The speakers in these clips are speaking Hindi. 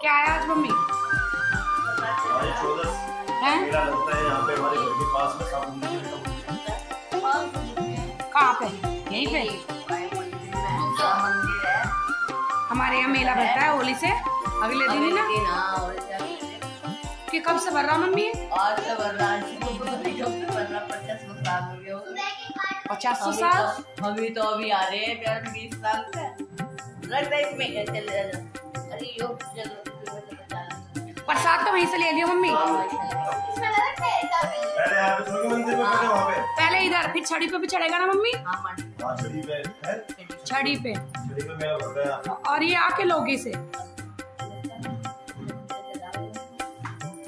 क्या है आज मम्मी? हमारे चौदह हैं? मेला लगता है यहाँ पे हमारे घर के पास में सब मंदिर का कहाँ पे? यहीं पे? हमारे यहाँ मेला भरता है होली से। अगले दिन ही ना? हाँ कि कब से भर रहा मम्मी? आज तो वरदान को तो से पचास सौ साल हो। पचास सौ तो- अभी तो अभी आ रहे हैं प्यार बीस साल से। लगता है इसमें क्या चले अरे यो चलो। प्रसाद तो वहीं से ले लियो मम्मी। पहले यहाँ पे छोटे मंदिर में पहले वहाँ पे। पहले इधर फिर छड़ी पे भी चढ़ेगा ना मम्मी? हाँ हाँ छड़ी पे है। छड़ी पे। छड़ी पे मेला भरता है। और ये आके लोगे से।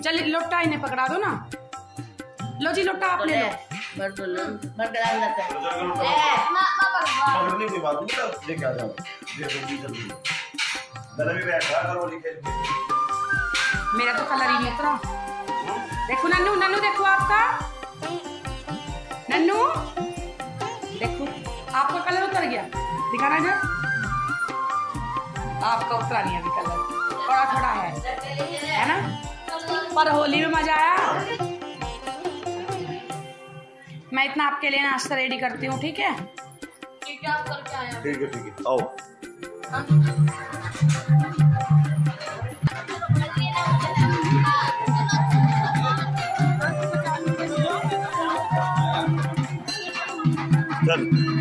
चल लोटा इन्हें पकड़ा दो ना। लो जी लोटा आप ले। लो बैठ करो लिखे मेरा तो कलर ही नहीं उतरा देखो नन्नू नन्नू देखो आपका। नन्नू देखो आपका कलर उतर गया। दिखाना इधर? आपका उतरा नहीं अभी कलर। थोड़ा थोड़ा है। है ना? पर होली में मज़ा आया। मैं इतना आपके लिए नाश्ता रेडी करती हूँ ठीक है? ठीक है आप करके आए ठीक है ठीक है। आओ। चल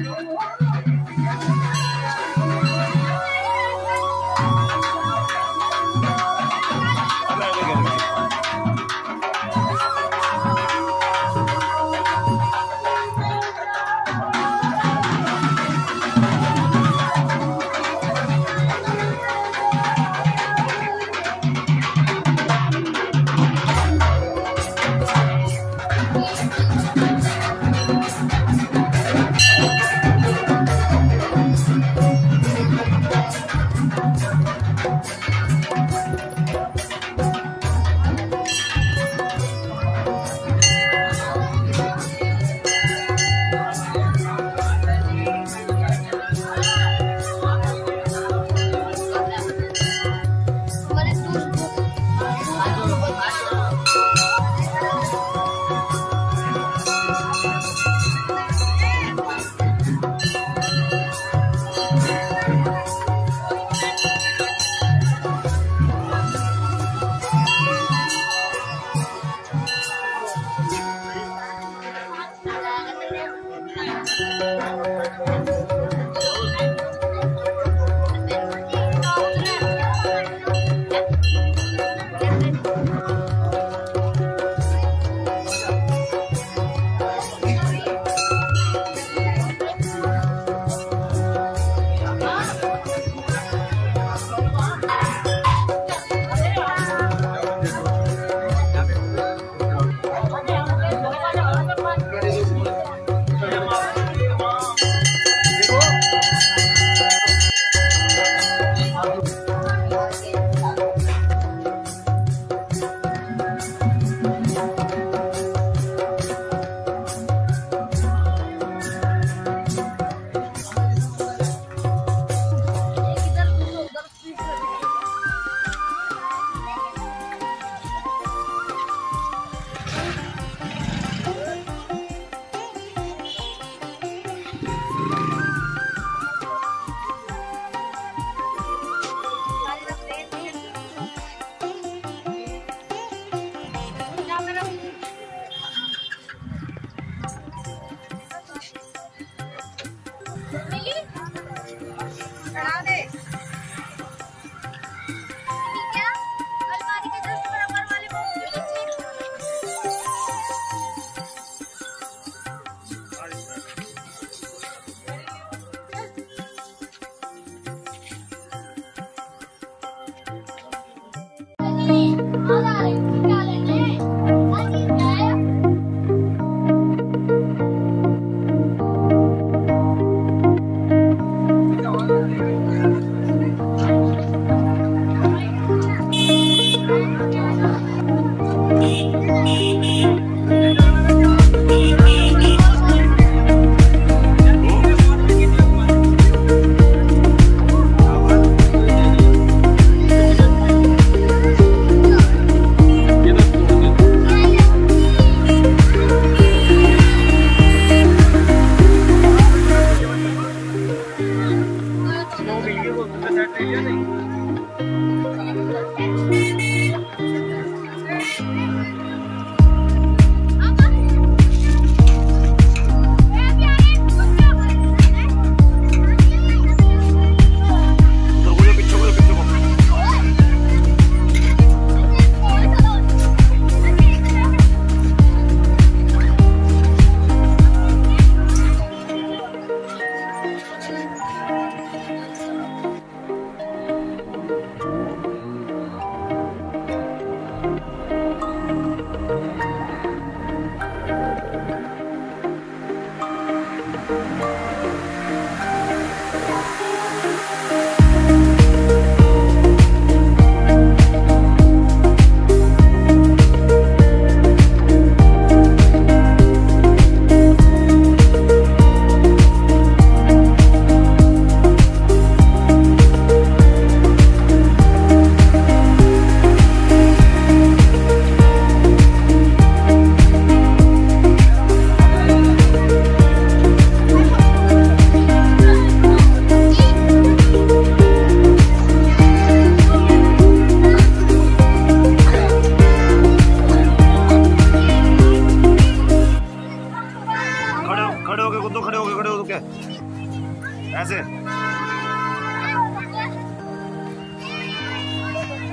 ऐसे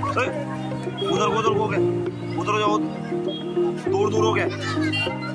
उधर उधर हो गया उधर जाओ दूर दूर हो गया